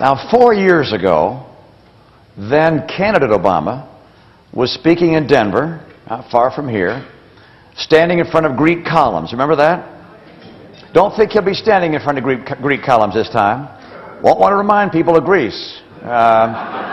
Now, four years ago, then candidate Obama was speaking in Denver, not far from here, standing in front of Greek columns. Remember that? Don't think he'll be standing in front of Greek, Greek columns this time. Won't want to remind people of Greece. Uh,